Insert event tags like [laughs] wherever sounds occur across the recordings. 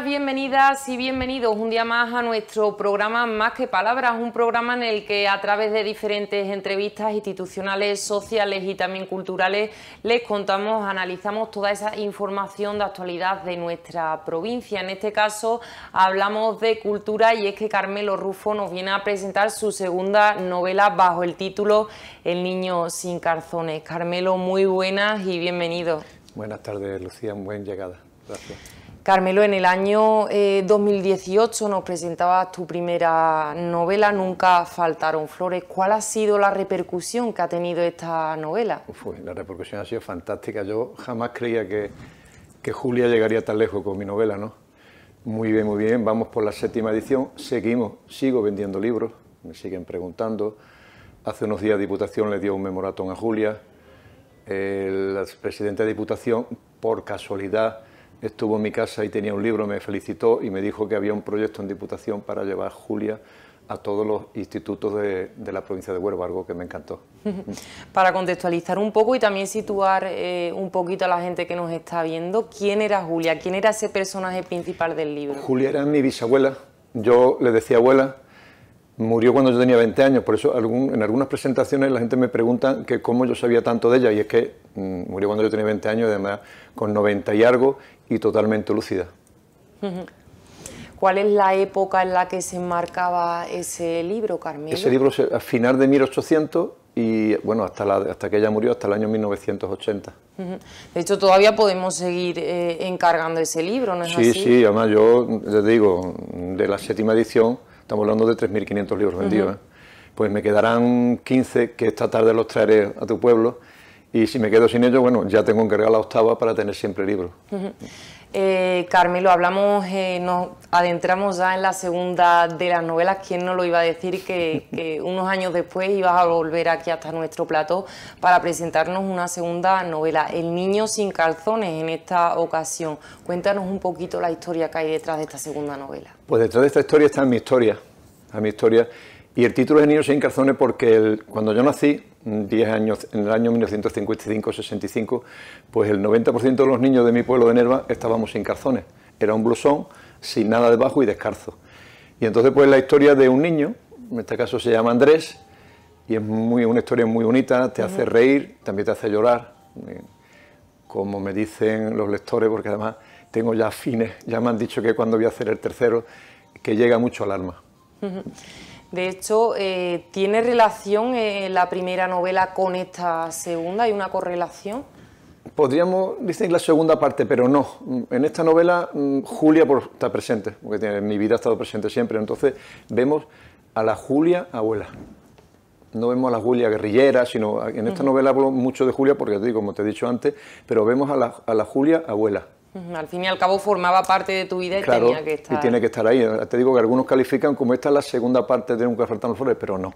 Buenas, bienvenidas y bienvenidos un día más a nuestro programa Más que Palabras, un programa en el que a través de diferentes entrevistas institucionales, sociales y también culturales les contamos, analizamos toda esa información de actualidad de nuestra provincia. En este caso hablamos de cultura y es que Carmelo Rufo nos viene a presentar su segunda novela bajo el título El niño sin calzones. Carmelo, muy buenas y bienvenido. Buenas tardes, Lucía, buen llegada. Gracias. Carmelo, en el año 2018 eh, nos presentabas tu primera novela, Nunca faltaron flores. ¿Cuál ha sido la repercusión que ha tenido esta novela? la repercusión ha sido fantástica. Yo jamás creía que, que Julia llegaría tan lejos con mi novela, ¿no? Muy bien, muy bien. Vamos por la séptima edición. Seguimos, sigo vendiendo libros, me siguen preguntando. Hace unos días Diputación le dio un memoratón a Julia. El presidente de Diputación, por casualidad, estuvo en mi casa y tenía un libro, me felicitó y me dijo que había un proyecto en Diputación para llevar Julia a todos los institutos de, la provincia de Huelva, algo que me encantó. [laughs] Para contextualizar un poco y también situar eh, un poquito a la gente que nos está viendo, ¿quién era Julia? ¿Quién era ese personaje principal del libro? Julia era mi bisabuela. Yo le decía abuela, murió cuando yo tenía 20 años, por eso en algunas presentaciones la gente me pregunta que cómo yo sabía tanto de ella, y es que mm, murió cuando yo tenía 20 años, además con 90 y algo, y totalmente lúcida. ¿Cuál es la época en la que se enmarcaba ese libro, Carmelo? Ese libro a final de 1800 y bueno, hasta, la, hasta que ella murió, hasta el año 1980. De hecho, todavía podemos seguir eh, encargando ese libro, ¿no es sí, así? Sí, además yo les digo, de la séptima edición, estamos hablando de 3.500 libros vendidos, ¿eh? pues me quedarán 15 que esta tarde los traeré a tu pueblo y si me quedo sin ellos, bueno, ya tengo encargada la octava para tener siempre libros. Eh, Carmelo, hablamos, eh, nos adentramos ya en la segunda de las novelas. ¿Quién no lo iba a decir que, [laughs] unos años después ibas a volver aquí hasta nuestro plató para presentarnos una segunda novela, El niño sin calzones, en esta ocasión? Cuéntanos un poquito la historia que hay detrás de esta segunda novela. Pues detrás de esta historia está mi historia, a mi historia. Y el título es El niño sin calzones porque cuando yo nací, 10 años, en el año 1955-65, pues el 90% de los niños de mi pueblo de Nerva estábamos sin calzones. Era un blusón, sin nada debajo y descalzo. Y entonces, pues la historia de un niño, en este caso se llama Andrés, y es muy, una historia muy bonita, te hace reír, también te hace llorar, como me dicen los lectores, porque además tengo ya fines, ya me han dicho que cuando voy a hacer el tercero, que llega mucho al alma. De hecho, eh, ¿tiene relación eh, la primera novela con esta segunda? ¿Hay una correlación? Podríamos decir la segunda parte, pero no. En esta novela mm, Julia está presente, porque en mi vida ha estado presente siempre. Entonces vemos a la Julia abuela. No vemos a la Julia guerrillera, sino en esta novela hablo mucho de Julia, porque como te he dicho antes, pero vemos a la, a la Julia abuela. Al fin y al cabo formaba parte de tu vida y tenía que estar. Y tiene que estar ahí. Te digo que algunos califican como esta es la segunda parte de Nunca faltan los flores, pero no.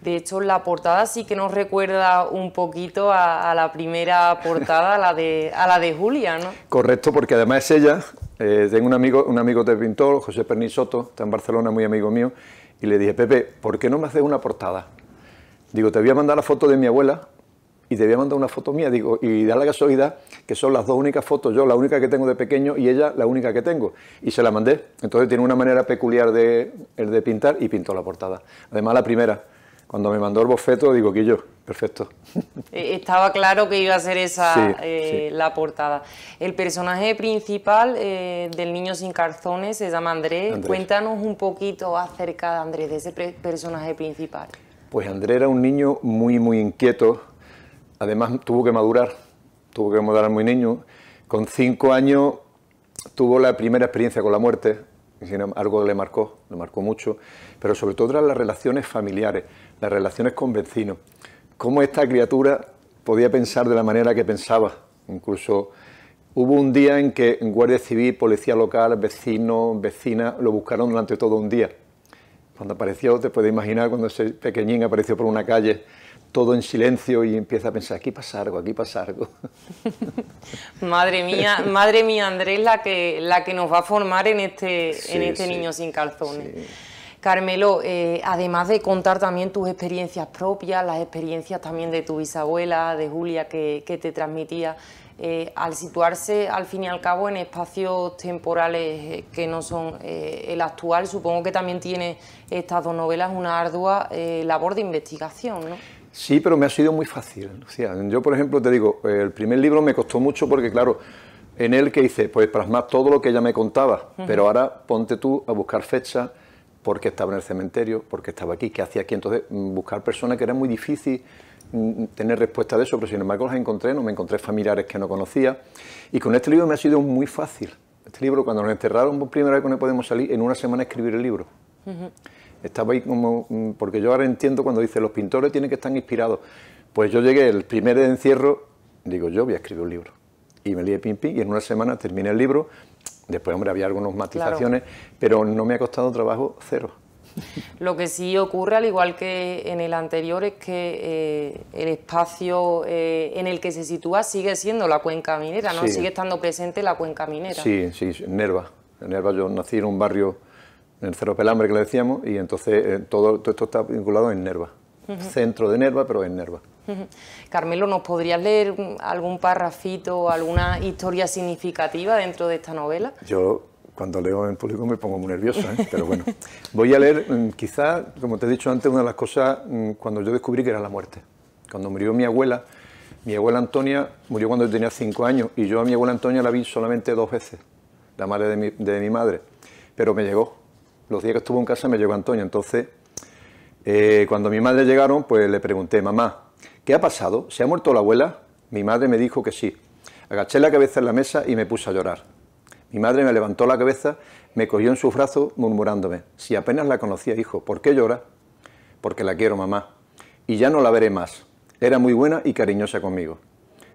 De hecho, la portada sí que nos recuerda un poquito a, la primera portada, a la de, a la de Julia, ¿no? Correcto, porque además es ella. Eh, tengo un amigo, un amigo de pintor, José Pernisoto, está en Barcelona, muy amigo mío, y le dije, Pepe, ¿por qué no me haces una portada? Digo, te voy a mandar la foto de mi abuela, y te voy a mandar una foto mía, digo, y da la casualidad que son las dos únicas fotos, yo la única que tengo de pequeño y ella la única que tengo. Y se la mandé. Entonces tiene una manera peculiar de, el de pintar y pintó la portada. Además la primera, cuando me mandó el bofeto, digo que yo, perfecto. [laughs] Eh, estaba claro que iba a ser esa eh, la portada. El personaje principal eh, del niño sin calzones se llama Andrés. Cuéntanos un poquito acerca de Andrés, de ese personaje principal. Pues Andrés era un niño muy, muy inquieto, además tuvo que madurar, tuvo que madurar muy niño. Con cinco años tuvo la primera experiencia con la muerte, algo le marcó, le marcó mucho, pero sobre todo eran las relaciones familiares, las relaciones con vecinos. Cómo esta criatura podía pensar de la manera que pensaba. Incluso hubo un día en que Guardia Civil, Policía Local, vecinos, vecinas, lo buscaron durante todo un día. Cuando apareció, te puedes imaginar cuando ese pequeñín apareció por una calle todo en silencio y empieza a pensar, aquí pasa algo, aquí pasa algo. [laughs] madre mía, madre mía Andrés, la que, la que nos va a formar en este, en este niño sin calzones. Carmelo, eh, además de contar también tus experiencias propias, las experiencias también de tu bisabuela, de Julia, que, te transmitía, eh, al situarse al fin y al cabo en espacios temporales eh, que no son el actual, supongo que también tiene estas dos novelas una ardua labor de investigación, ¿no? Sí, pero me ha sido muy fácil. yo, por ejemplo, te digo, el primer libro me costó mucho porque, claro, en él que hice, pues plasmar todo lo que ella me contaba, pero ahora ponte tú a buscar fechas, porque estaba en el cementerio, porque estaba aquí, qué hacía aquí. Entonces, mm, buscar personas que era muy difícil mm, tener respuesta de eso, pero sin embargo las encontré, no me encontré familiares que no conocía. Y con este libro me ha sido muy fácil. Este libro, cuando nos enterraron por primera vez cuando podemos salir, en una semana escribir el libro. Estaba ahí como, mm, porque yo ahora entiendo cuando dice los pintores tienen que estar inspirados. Pues yo llegué el primer encierro, digo, yo voy a escribir un libro. Y me lié pim pim y en una semana terminé el libro Después, hombre, había algunas matizaciones, pero no me ha costado trabajo cero. [laughs] Lo que sí ocurre, al igual que en el anterior, es que eh, el espacio eh, en el que se sitúa sigue siendo la cuenca minera, ¿no? Sigue estando presente la cuenca minera. Sí, sí, Nerva. En Nerva yo nací en un barrio, en el Cerro Pelambre, que le decíamos, y entonces eh, todo, todo, esto está vinculado en Nerva. Centro de Nerva, pero en Nerva. Carmelo, ¿nos podrías leer algún parrafito o alguna historia significativa dentro de esta novela? Yo cuando leo en público me pongo muy nervioso, ¿eh? pero bueno. Voy a leer, mm, quizá, como te he dicho antes, una de las cosas mm, cuando yo descubrí que era la muerte. Cuando murió mi abuela, mi abuela Antonia murió cuando yo tenía cinco años y yo a mi abuela Antonia la vi solamente dos veces, la madre de mi, de mi madre, pero me llegó. Los días que estuvo en casa me llegó Antonia, entonces eh, cuando mi madre llegaron, pues le pregunté, mamá, ¿Qué ha pasado? ¿Se ha muerto la abuela? Mi madre me dijo que sí. Agaché la cabeza en la mesa y me puse a llorar. Mi madre me levantó la cabeza, me cogió en su brazo murmurándome, si apenas la conocía, hijo, ¿por qué llora? Porque la quiero, mamá. Y ya no la veré más. Era muy buena y cariñosa conmigo.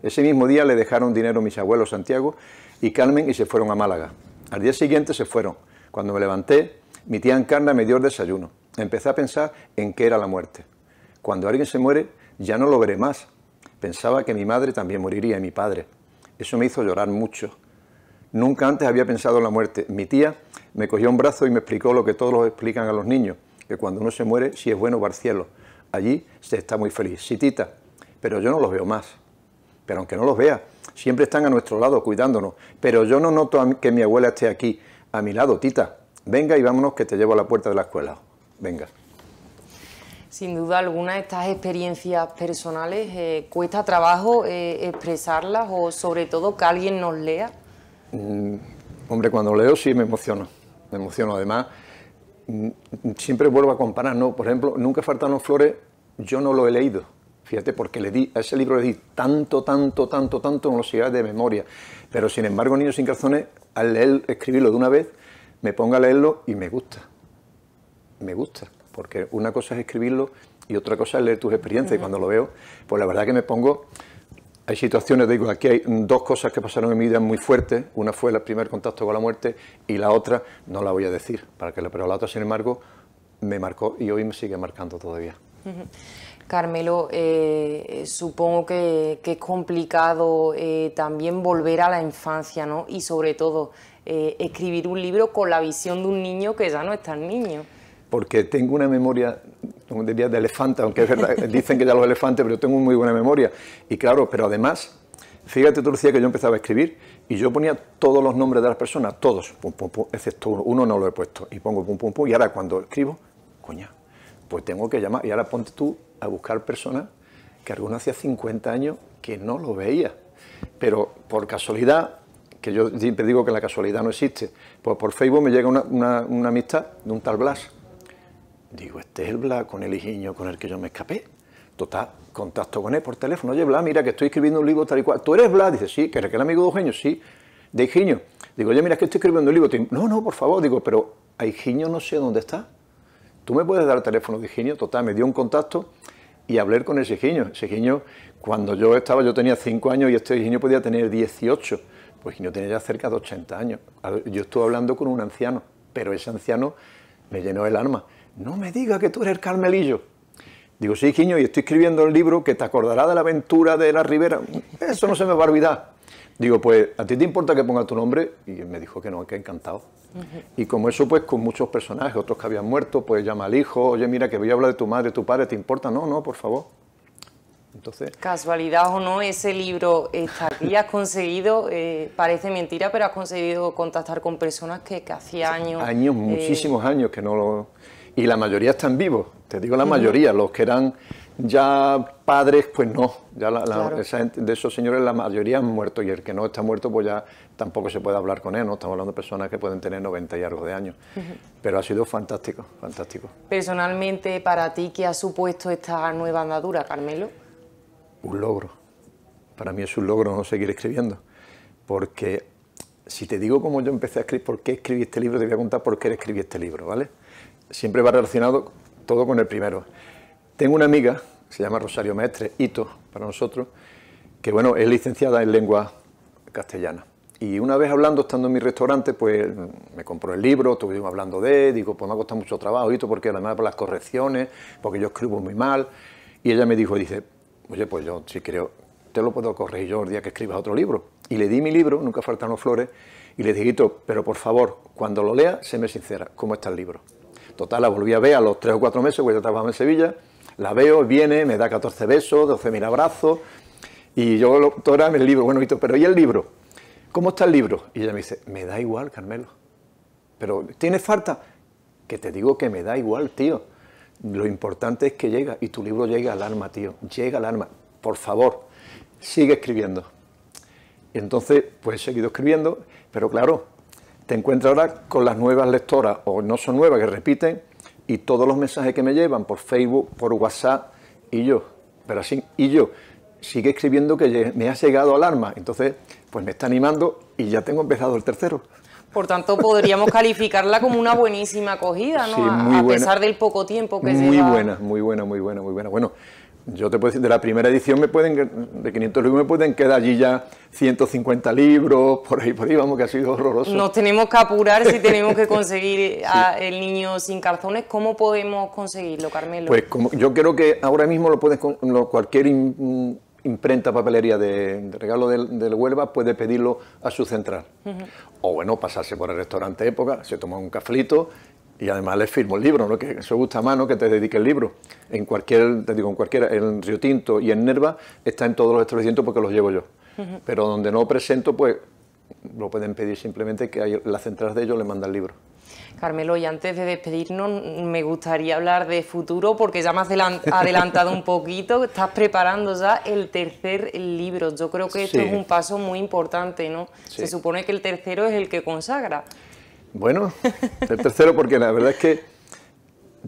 Ese mismo día le dejaron dinero mis abuelos Santiago y Carmen y se fueron a Málaga. Al día siguiente se fueron. Cuando me levanté, mi tía Encarna me dio el desayuno. Empecé a pensar en qué era la muerte. Cuando alguien se muere, ya no lo veré más. Pensaba que mi madre también moriría y mi padre. Eso me hizo llorar mucho. Nunca antes había pensado en la muerte. Mi tía me cogió un brazo y me explicó lo que todos los explican a los niños, que cuando uno se muere, si es bueno, va al cielo. Allí se está muy feliz. Sí, tita, pero yo no los veo más. Pero aunque no los vea, siempre están a nuestro lado cuidándonos. Pero yo no noto que mi abuela esté aquí, a mi lado, tita. Venga y vámonos que te llevo a la puerta de la escuela. Venga. Sin duda alguna, estas experiencias personales eh, cuesta trabajo eh, expresarlas o sobre todo que alguien nos lea. Mm, hombre, cuando leo sí me emociono, me emociono. Además, mm, siempre vuelvo a comparar, ¿no? Por ejemplo, Nunca faltan los flores, yo no lo he leído. Fíjate, porque le di, a ese libro le di tanto, tanto, tanto, tanto velocidad de memoria. Pero sin embargo, Niños sin calzones, al leer, escribirlo de una vez, me pongo a leerlo y me gusta. Me gusta porque una cosa es escribirlo y otra cosa es leer tus experiencias. Y cuando lo veo, pues la verdad que me pongo. Hay situaciones, digo, aquí hay dos cosas que pasaron en mi vida muy fuertes. Una fue el primer contacto con la muerte y la otra no la voy a decir, para que, pero la otra, sin embargo, me marcó y hoy me sigue marcando todavía. Carmelo, eh, supongo que, es complicado eh, también volver a la infancia, ¿no? Y sobre todo, eh, escribir un libro con la visión de un niño que ya no es tan niño. Porque tengo una memoria, como diría, de elefante, aunque es verdad, [laughs] dicen que ya los elefantes, pero tengo muy buena memoria. Y claro, pero además, fíjate tú decías que yo empezaba a escribir y yo ponía todos los nombres de las personas, todos, pum, pum, pum, excepto uno, uno no lo he puesto, y pongo pum, pum, pum, y ahora cuando escribo, coña, pues tengo que llamar, y ahora ponte tú a buscar personas que alguno hacía 50 años que no lo veía, pero por casualidad, que yo siempre digo que la casualidad no existe, pues por Facebook me llega una, una, una amistad de un tal Blas, Digo, este es el Blas con el hijiño con el que yo me escapé. Total, contacto con él por teléfono. Oye, Blas, mira que estoy escribiendo un libro tal y cual. ¿Tú eres Blas? Dice, sí, que eres el amigo de Eugenio, sí. De Higiño. Digo, oye, mira que estoy escribiendo un libro. No, no, por favor. Digo, pero a Higiño no sé dónde está. ¿Tú me puedes dar el teléfono de Higiño? Total, me dio un contacto y hablé con ese Higiño. Ese Higiño, cuando yo estaba, yo tenía 5 años y este Higiño podía tener 18. Pues Higiño tenía ya cerca de 80 años. Yo estuve hablando con un anciano, pero ese anciano me llenó el alma no me diga que tú eres el Carmelillo. Digo, sí, Quiño, y estoy escribiendo el libro que te acordará de la aventura de la Ribera. Eso no se me va a olvidar. Digo, pues, ¿a ti te importa que ponga tu nombre? Y me dijo que no, que encantado. Y como eso, pues, con muchos personajes, otros que habían muerto, pues llama al hijo, oye, mira, que voy a hablar de tu madre, tu padre, ¿te importa? No, no, por favor. Entonces, Casualidad o no, ese libro está aquí, has conseguido, eh, parece mentira, pero has conseguido contactar con personas que, que hacía años... Años, muchísimos años que no lo... Y la mayoría están vivos, te digo la mayoría, los que eran ya padres, pues no, ya de esos señores la mayoría han muerto y el que no está muerto, pues ya tampoco se puede hablar con él, ¿no? Estamos hablando de personas que pueden tener 90 y algo de años, pero ha sido fantástico, fantástico. Personalmente, para ti, ¿qué ha supuesto esta nueva andadura, Carmelo? Un logro, para mí es un logro no seguir escribiendo, porque si te digo cómo yo empecé a escribir, por qué escribí este libro, te voy a contar por qué escribí este libro, ¿vale? Siempre va relacionado todo con el primero. Tengo una amiga, se llama Rosario Mestre, Hito para nosotros, que bueno, es licenciada en lengua castellana. Y una vez hablando, estando en mi restaurante, pues me compró el libro, estuvimos hablando de él, digo, pues me ha costado mucho trabajo, Hito, porque además por las correcciones, porque yo escribo muy mal. Y ella me dijo, dice, oye, pues yo si creo, te lo puedo corregir yo el día que escribas otro libro. Y le di mi libro, Nunca faltan los flores, y le dije, pero por favor, cuando lo lea, sé sincera, ¿cómo está el libro? Total, la volví a ver a los tres o cuatro meses, porque yo trabajaba en Sevilla, la veo, viene, me da 14 besos, 12 mil abrazos, y yo era el libro, bueno, pero ¿y el libro? ¿Cómo está el libro? Y ella me dice, me da igual, Carmelo. Pero, ¿tienes falta? Que te digo que me da igual, tío. Lo importante es que llega, y tu libro llega al alma, tío, llega al alma. Por favor, sigue escribiendo. Y entonces, pues he seguido escribiendo, pero claro, te encuentras ahora con las nuevas lectoras, o no son nuevas, que repiten, y todos los mensajes que me llevan por Facebook, por WhatsApp, y yo, pero así, y yo, sigue escribiendo que me ha llegado al arma. Entonces, pues me está animando y ya tengo empezado el tercero. Por tanto, podríamos [laughs] calificarla como una buenísima acogida, ¿no? Sí, muy a, pesar del poco tiempo que muy Muy buena, muy buena, muy buena, muy buena. Bueno, yo te puedo decir, de la primera edición me pueden, de 500 libros me pueden quedar allí ya 150 libros, por ahí, por ahí, vamos, que ha sido horroroso. Nos tenemos que apurar si tenemos que conseguir [laughs] el niño sin calzones. ¿Cómo podemos conseguirlo, Carmelo? Pues como, yo creo que ahora mismo lo puedes, cualquier imprenta, papelería de, regalo del, Huelva puede pedirlo a su central. O bueno, pasarse por el restaurante Época, se toma un caflito y además le firmo el libro, ¿no? que eso gusta más ¿no? que te dedique el libro. En cualquier, te digo, en cualquiera, en Río Tinto y en Nerva está en todos los establecimientos porque los llevo yo. Pero donde no presento, pues lo pueden pedir simplemente que hay, la central de ellos le manda el libro. Carmelo, y antes de despedirnos, me gustaría hablar de futuro porque ya me has [laughs] adelantado un poquito, estás preparando ya el tercer libro. Yo creo que esto es un paso muy importante, ¿no? Se supone que el tercero es el que consagra. Bueno, el tercero porque la verdad es que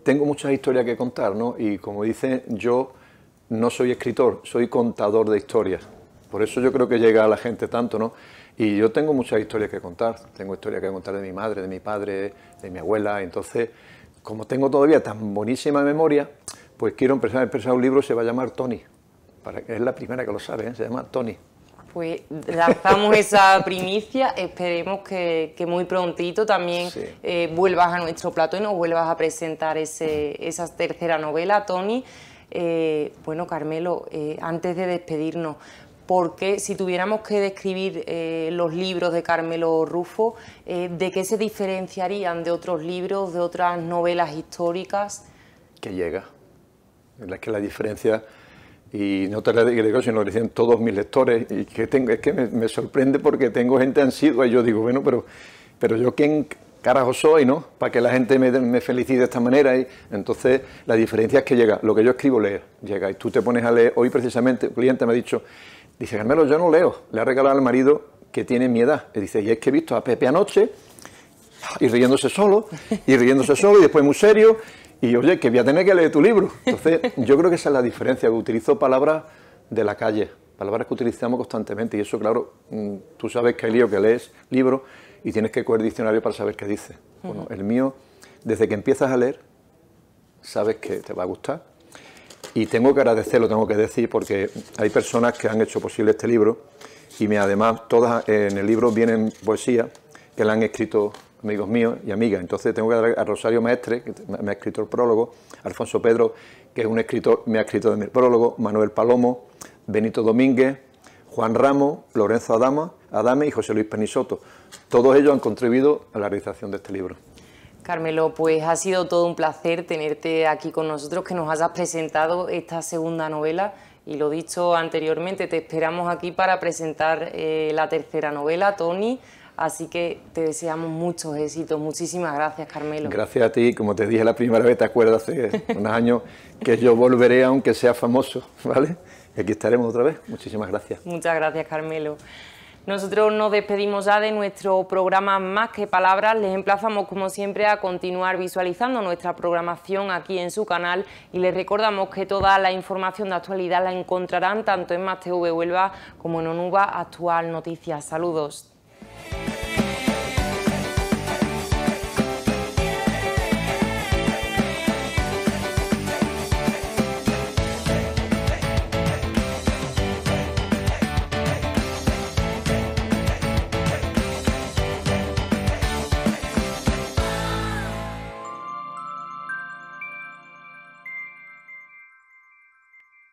tengo muchas historias que contar, ¿no? Y como dice, yo no soy escritor, soy contador de historias. Por eso yo creo que llega a la gente tanto, ¿no? Y yo tengo muchas historias que contar. Tengo historias que contar de mi madre, de mi padre, de mi abuela. Entonces, como tengo todavía tan buenísima memoria, pues quiero empezar, a empezar un libro se va a llamar Tony. Para, es la primera que lo sabe, ¿eh? se llama Tony. Pues lanzamos [laughs] esa primicia, esperemos que, muy prontito también eh, vuelvas a nuestro plato y nos vuelvas a presentar ese, esa tercera novela, Tony. Eh, bueno, Carmelo, eh, antes de despedirnos, porque si tuviéramos que describir los libros de Carmelo Rufo, ¿de qué se diferenciarían de otros libros, de otras novelas históricas? Que llega. Es que la diferencia y no te lo digo, sino lo dicen todos mis lectores, que tengo, es que me, sorprende porque tengo gente ansigua, y yo digo, bueno, pero, pero yo quién carajo soy, ¿no? Para que la gente me, me, felicite de esta manera, y entonces la diferencia es que llega, lo que yo escribo leer, llega, y tú te pones a leer, hoy precisamente un cliente me ha dicho, dice, Carmelo, yo no leo, le ha regalado al marido que tiene mi edad, y dice, y es que he visto a Pepe anoche, y riéndose solo, y riéndose solo, y después muy serio, y oye, que voy a tener que leer tu libro. Entonces, yo creo que esa es la diferencia, que utilizo palabras de la calle, palabras que utilizamos constantemente. Y eso, claro, mm, tú sabes que hay lío que lees libros y tienes que coger diccionario para saber qué dice. Bueno, el mío, desde que empiezas a leer, sabes que te va a gustar. Y tengo que agradecerlo, tengo que decir, porque hay personas que han hecho posible este libro y me, además todas en el libro vienen poesía que la han escrito amigos míos y amigas. Entonces tengo que dar a Rosario Maestre, que me ha escrito el prólogo, Alfonso Pedro, que es un escritor, me ha escrito mi prólogo, Manuel Palomo, Benito Domínguez, Juan Ramos, Lorenzo Adama, Adame y José Luis Penisoto. Todos ellos han contribuido a la realización de este libro. Carmelo, pues ha sido todo un placer tenerte aquí con nosotros, que nos hayas presentado esta segunda novela y lo dicho anteriormente, te esperamos aquí para presentar eh, la tercera novela, Tony, así que te deseamos muchos éxitos. Muchísimas gracias, Carmelo. Gracias a ti, como te dije la primera vez, te acuerdas hace unos años que yo volveré aunque sea famoso, ¿vale? Y aquí estaremos otra vez. Muchísimas gracias. Muchas gracias, Carmelo. Nosotros nos despedimos ya de nuestro programa Más que Palabras. Les emplazamos, como siempre, a continuar visualizando nuestra programación aquí en su canal y les recordamos que toda la información de actualidad la encontrarán tanto en Más TV Huelva como en ONUVA Actual Noticias. Saludos.